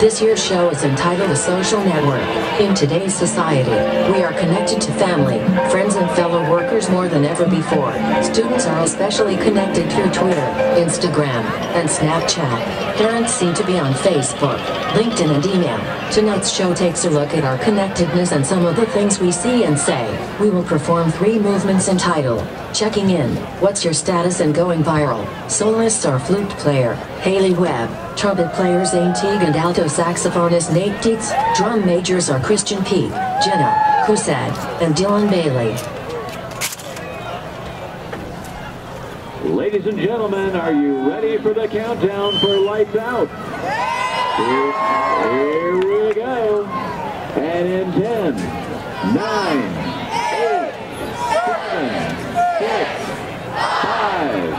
This year's show is entitled A Social Network. In today's society, we are connected to family, friends and fellow workers more than ever before. Students are especially connected through Twitter, Instagram, and Snapchat. Parents seem to be on Facebook, LinkedIn and email. Tonight's show takes a look at our connectedness and some of the things we see and say. We will perform three movements entitled Checking In, What's Your Status and Going Viral. Soloists are flute player, Haley Webb, trumpet players Zane Teague and alto saxophonist Nate Dietz. Drum majors are Christian Peak, Jenna, Crusad, and Dylan Bailey. Ladies and gentlemen, are you ready for the countdown for Lights Out? Here, here we go. And in 10, 9, 8, 7, 6, 5,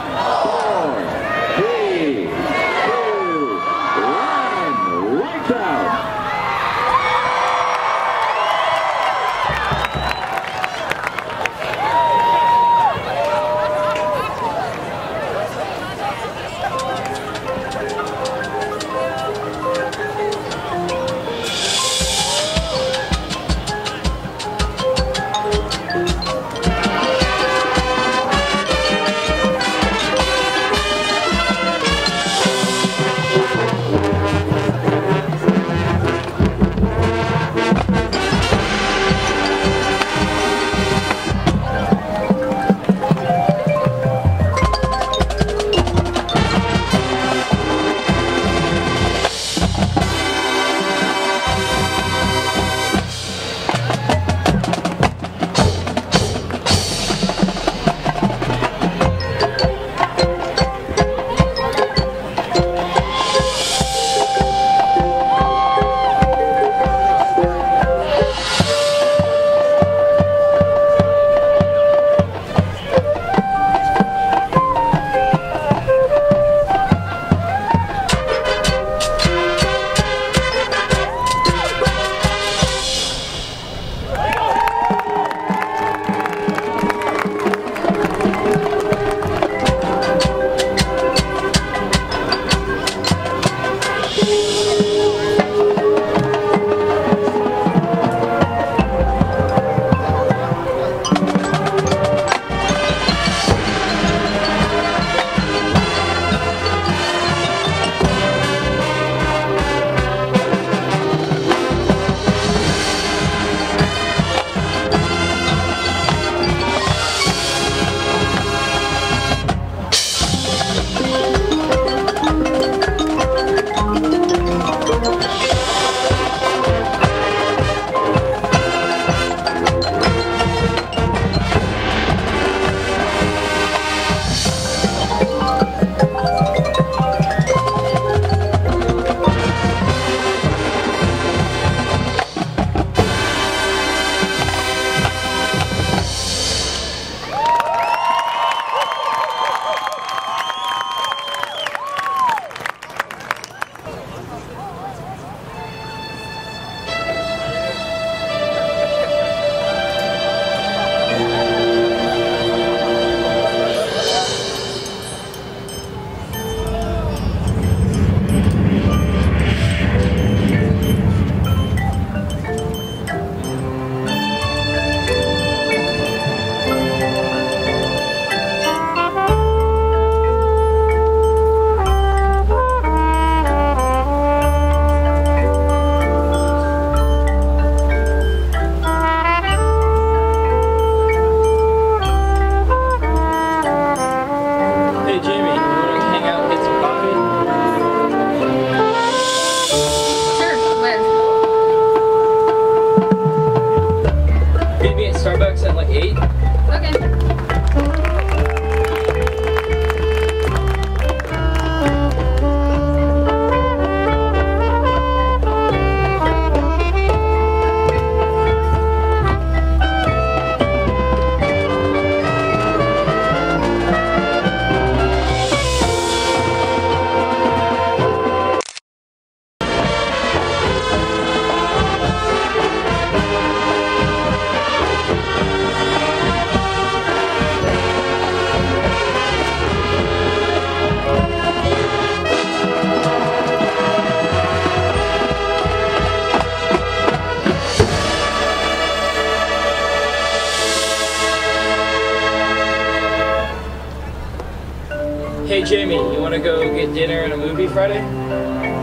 Jamie, you want to go get dinner and a movie Friday?